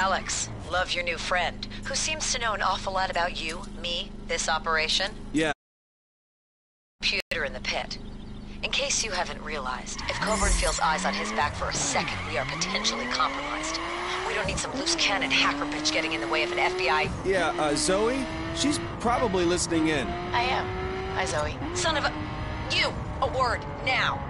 Alex, love your new friend, who seems to know an awful lot about you, me, this operation. Yeah. Computer in the pit. In case you haven't realized, if Coburn feels eyes on his back for a second, we are potentially compromised. We don't need some loose cannon hacker bitch getting in the way of an FBI. Yeah, uh, Zoe? She's probably listening in. I am. Hi, Zoe. Son of a. You! A word, now!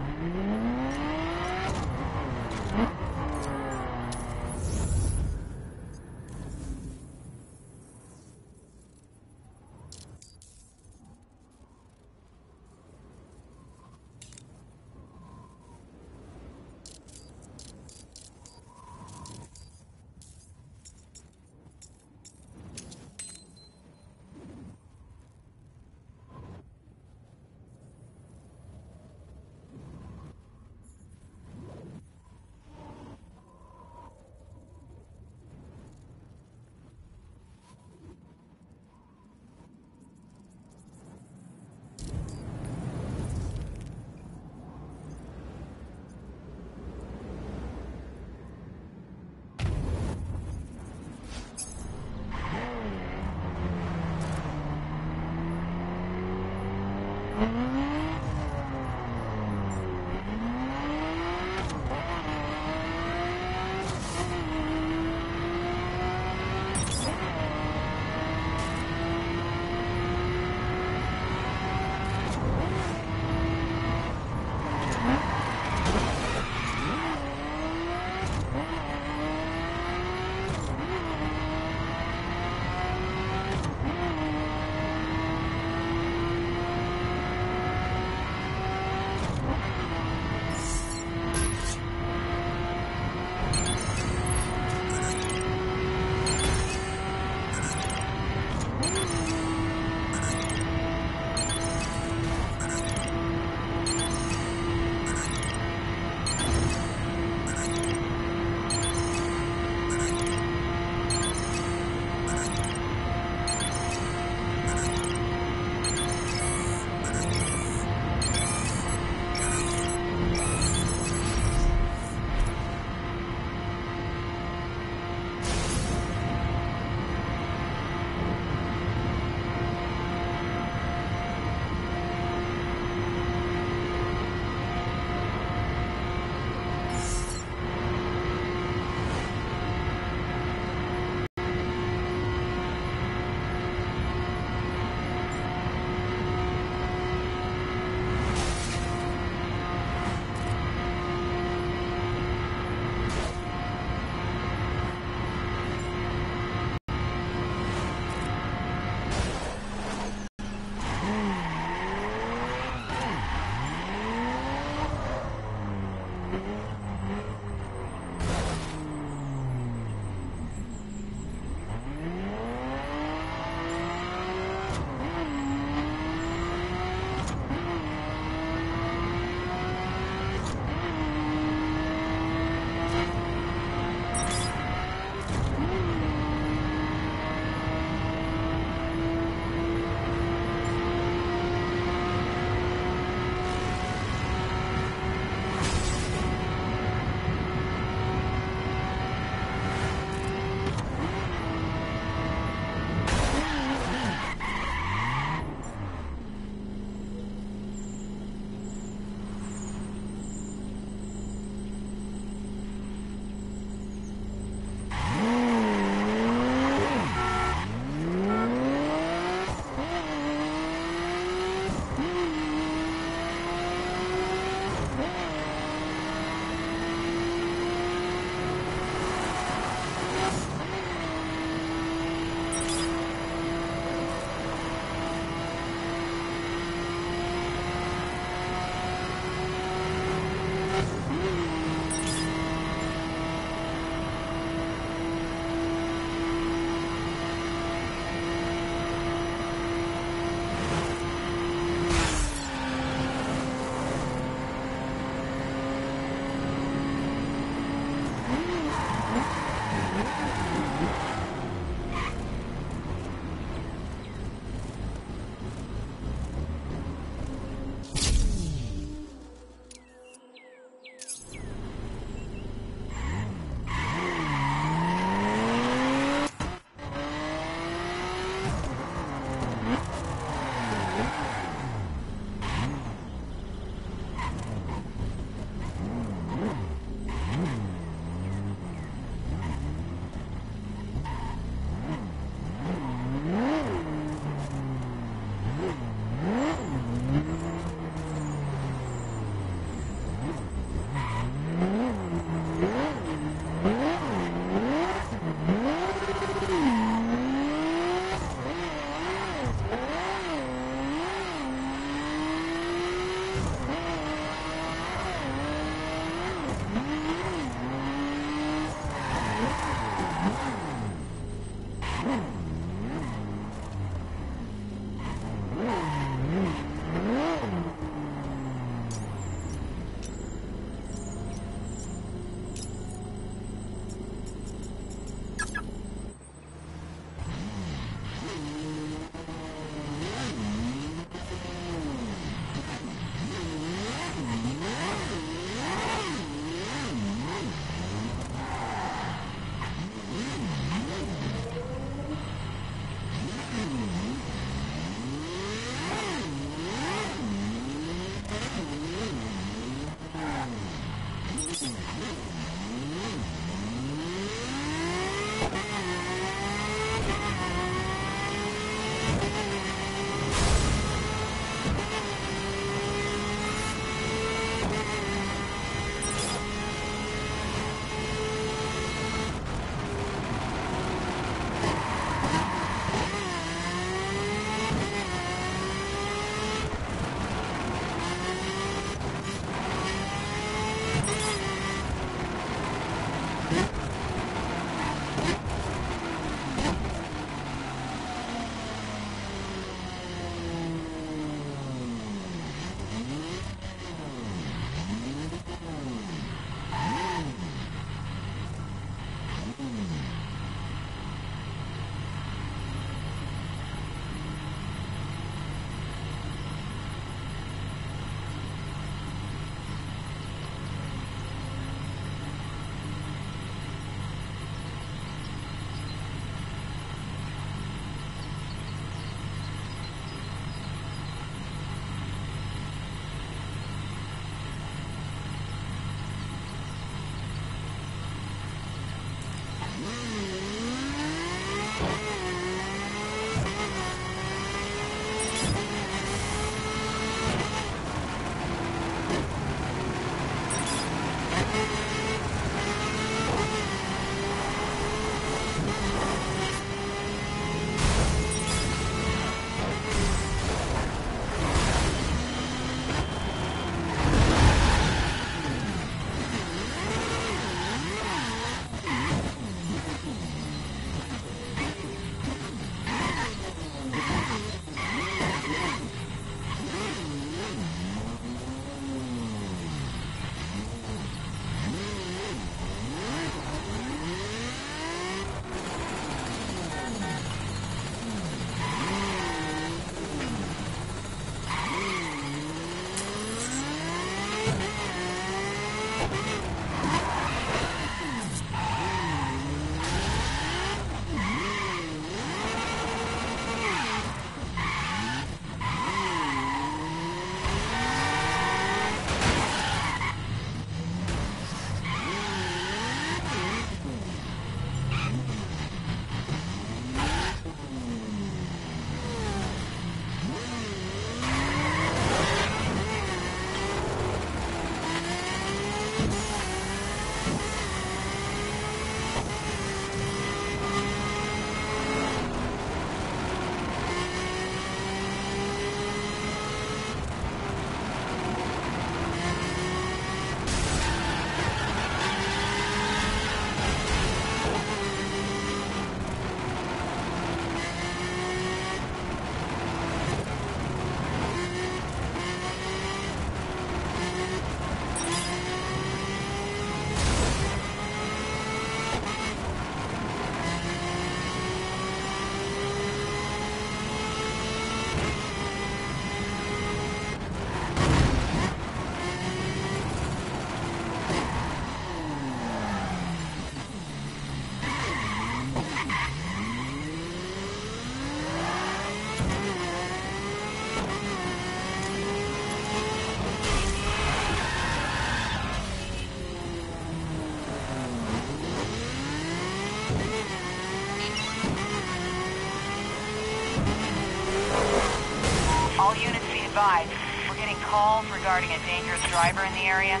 A dangerous driver in the area.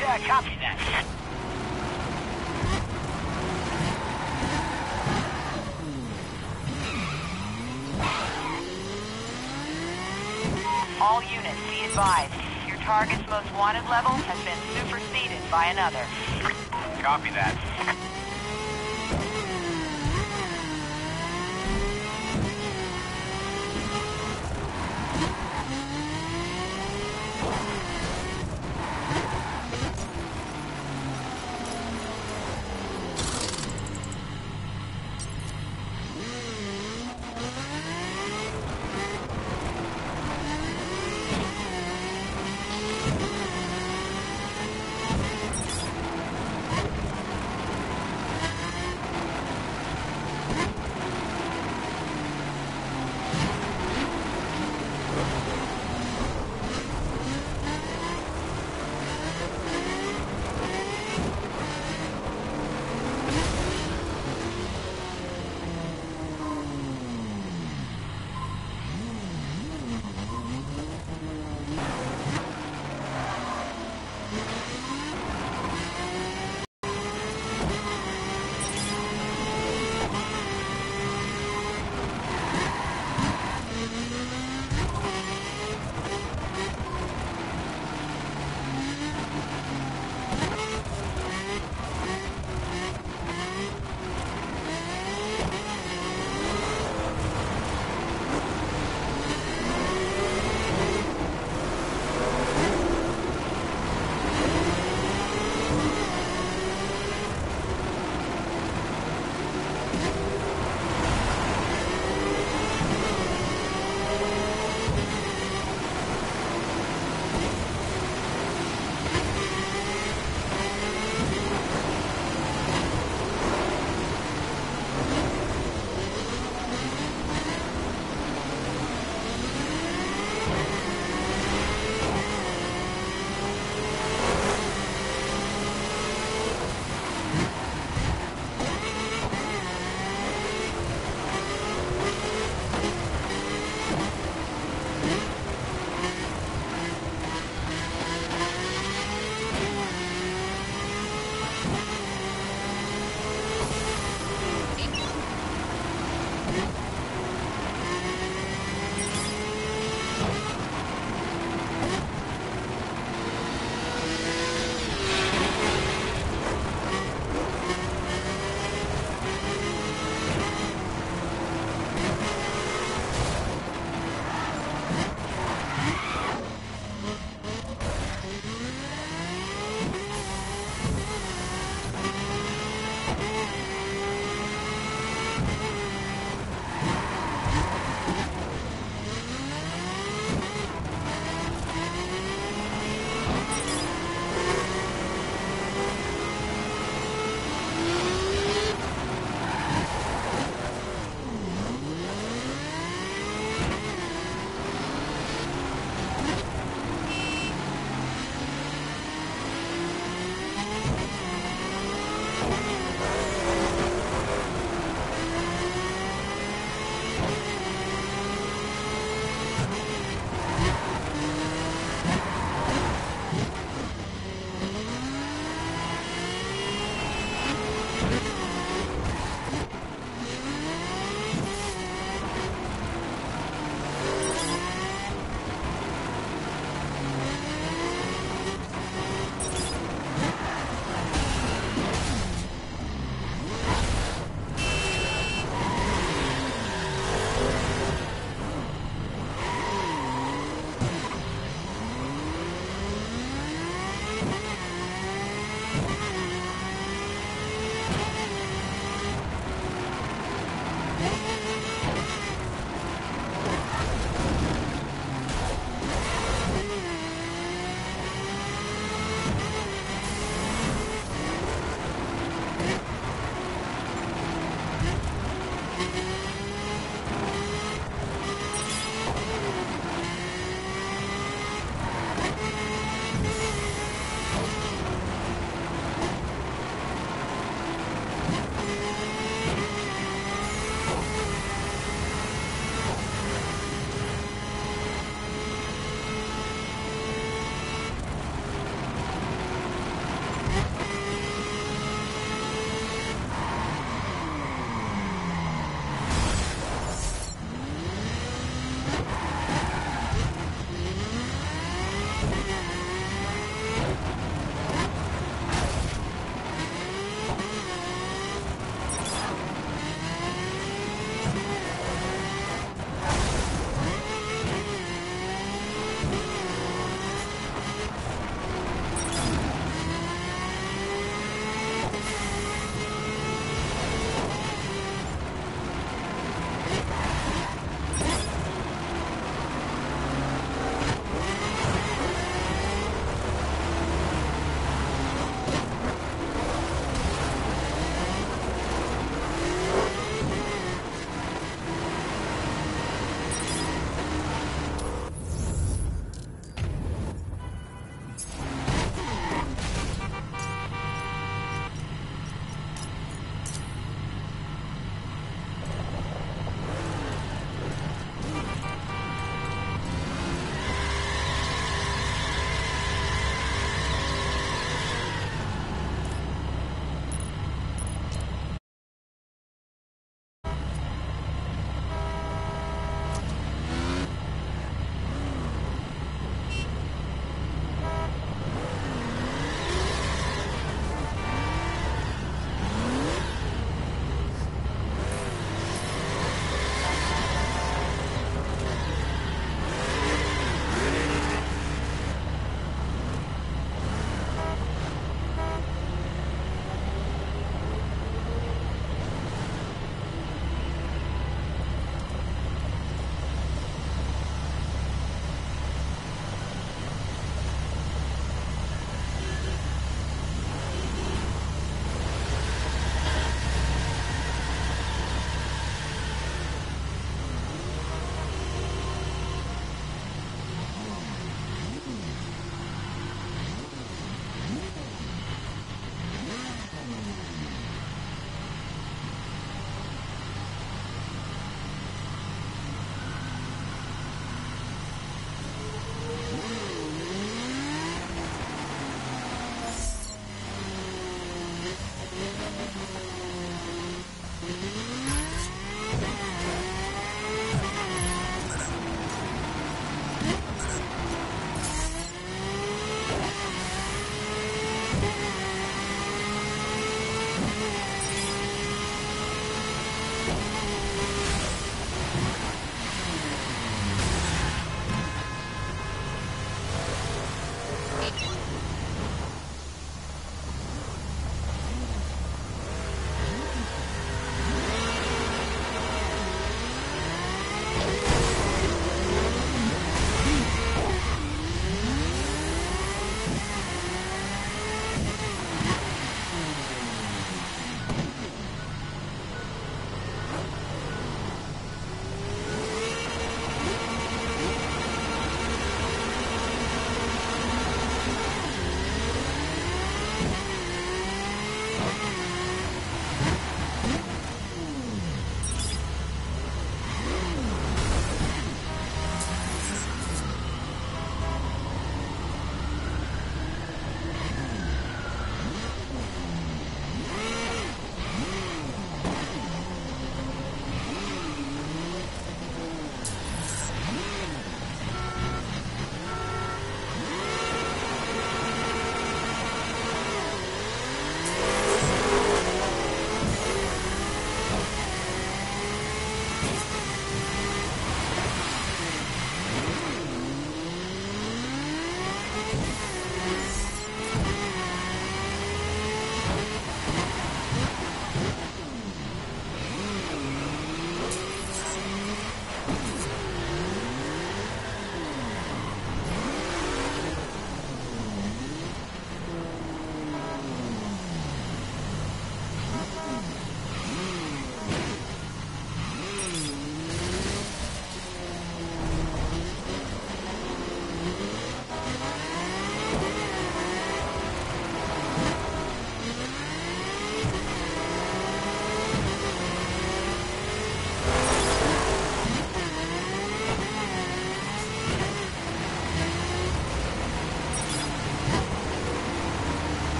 Yeah, copy that. All units be advised. Your target's most wanted level has been superseded by another. Copy that.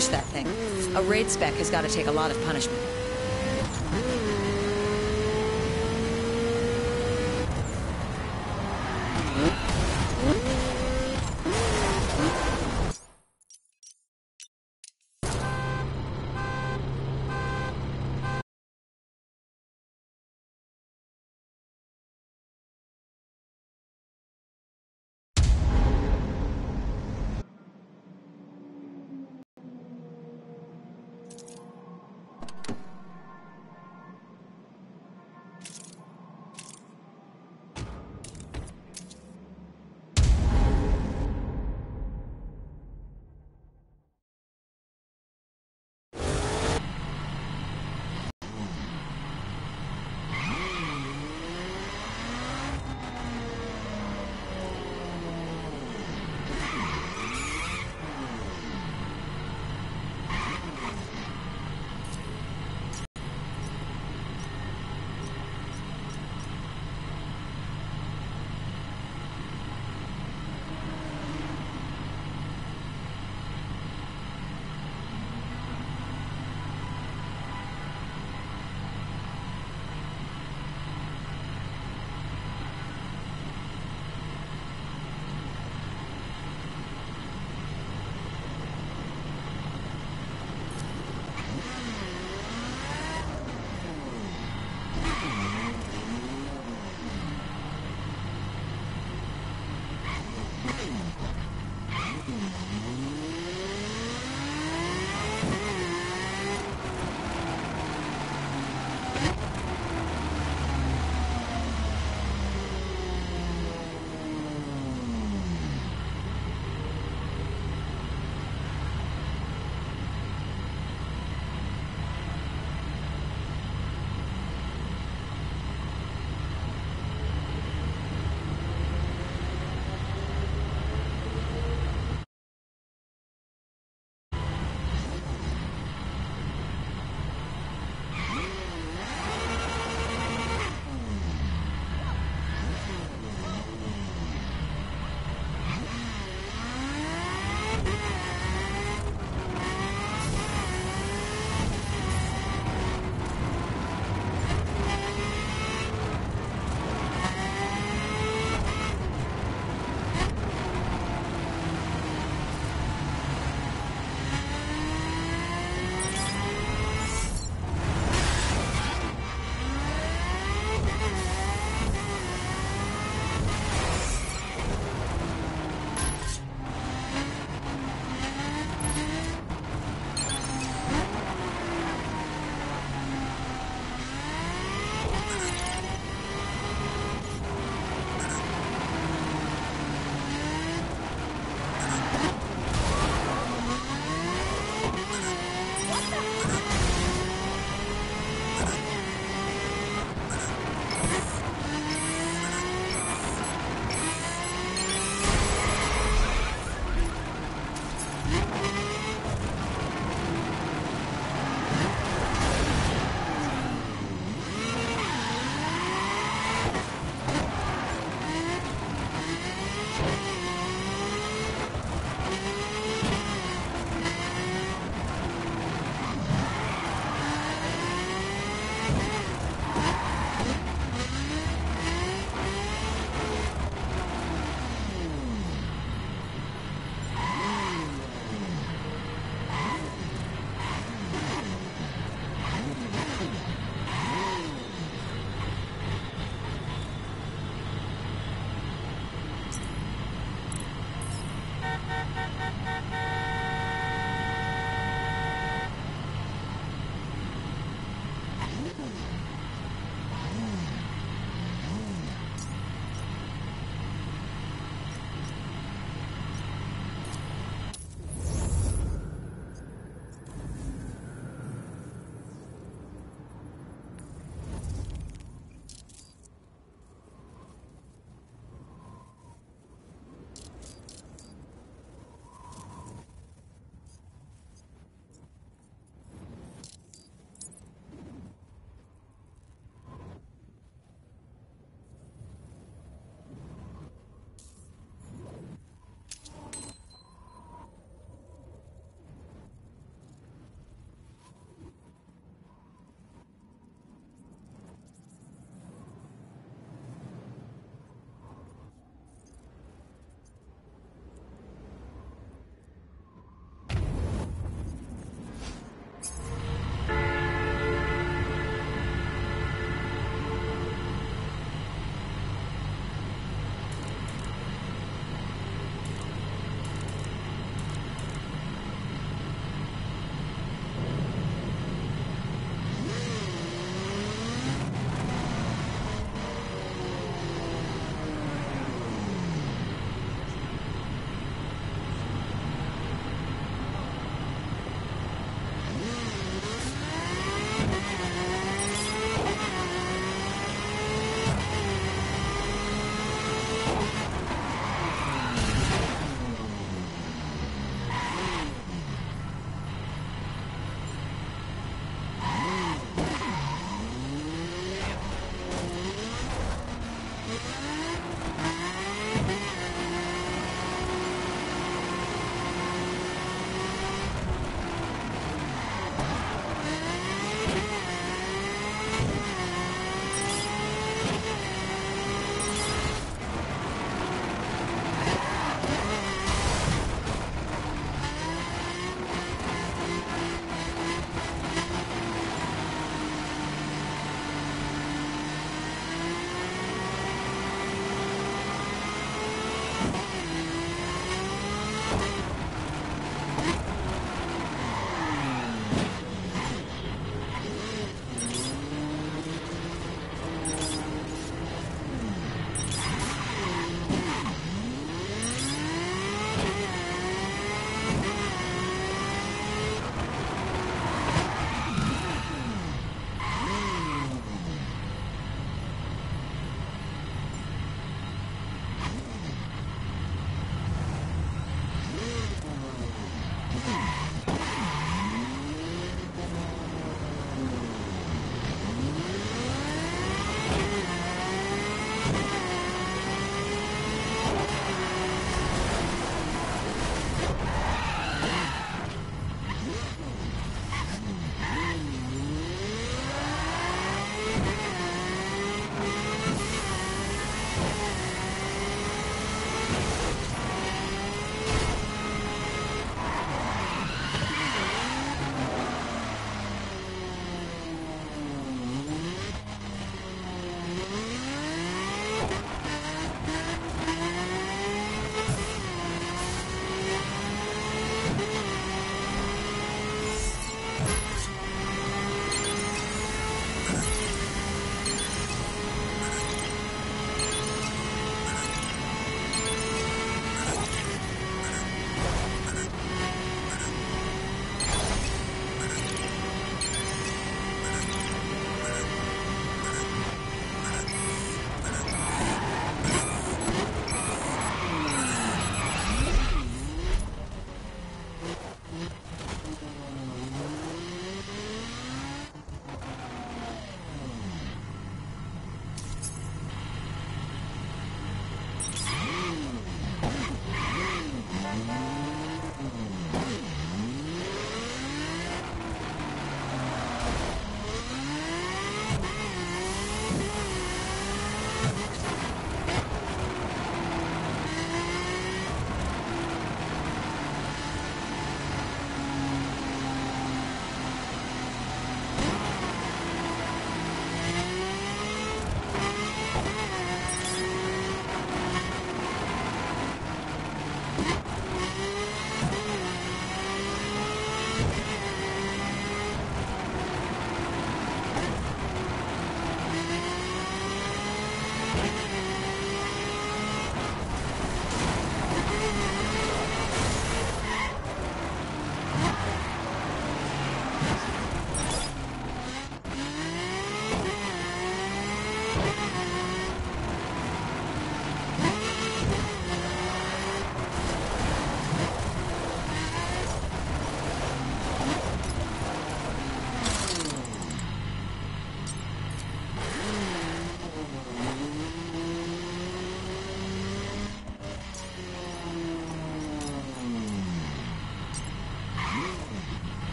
Push that thing. A raid spec has got to take a lot of punishment.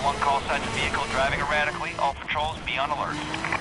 911 call signs a vehicle driving erratically. All patrols be on alert.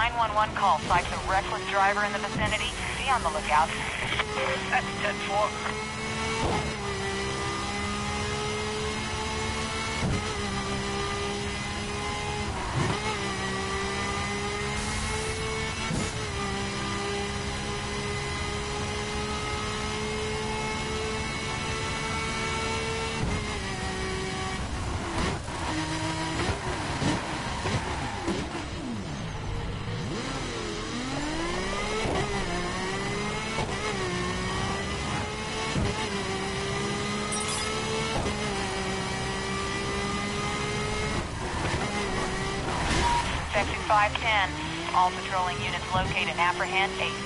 911 call cites a reckless driver in the vicinity. Be on the lookout. Locate and apprehend ASAP.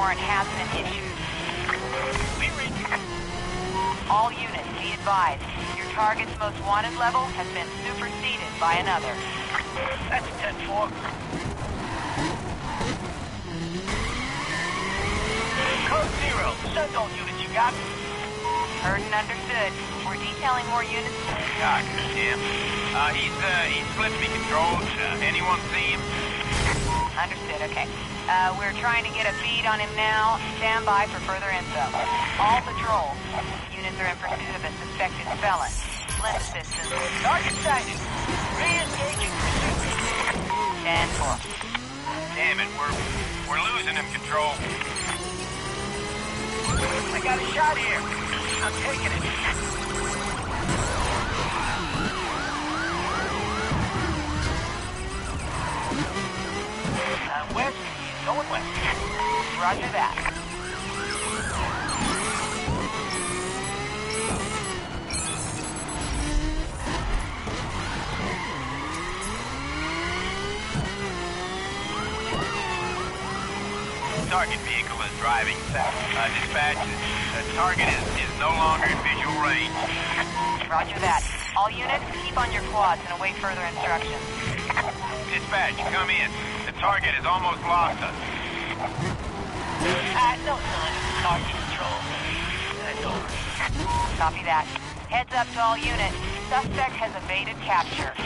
Warrant has been issued. All units, be advised. Your target's most wanted level has been superseded by another. That's 10-4. Code Zero, send all units you got. Heard and understood. We're detailing more units. Doc, Tim. Uh, he's, uh, he's supposed to be controlled. Uh, anyone see him? Understood, okay. Uh, we're trying to get a bead on him now. Stand by for further info. All patrols. Units are in pursuit of a suspected felon. Lend assistance. Target sighted. Re-engaging pursuit. Stand for. Damn it, we're, we're losing him control. I got a shot here. I'm taking it. Going west. Roger that. Target vehicle is driving south. Uh, dispatch, the target is, is no longer in visual range. Roger that. All units, keep on your quads and await further instructions. Dispatch, come in. Target has almost lost us. Uh, no sign of target control. That's over. Copy that. Heads up to all units. Suspect has evaded capture.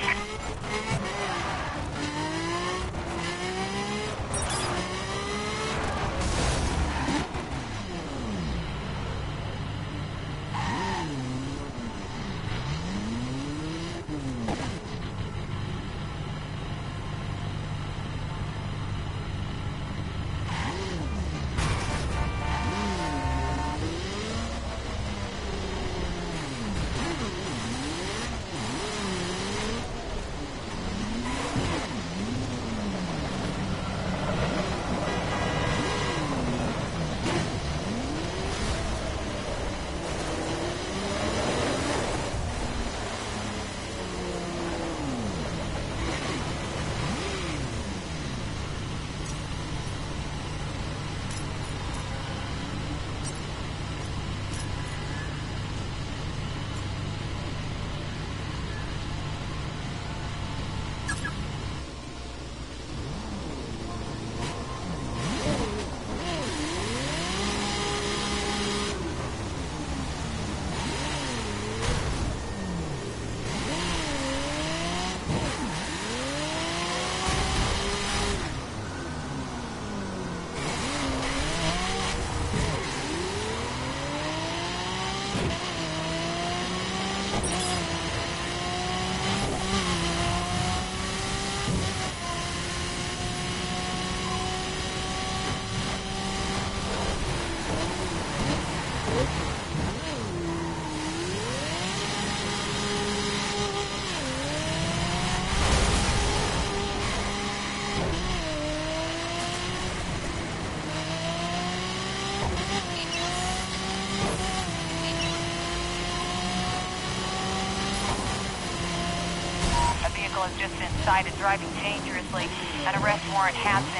Been cited driving dangerously. An arrest warrant has